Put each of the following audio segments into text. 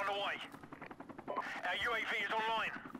on the. Our UAV is online.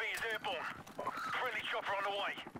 UAV is airborne. Friendly chopper on the way.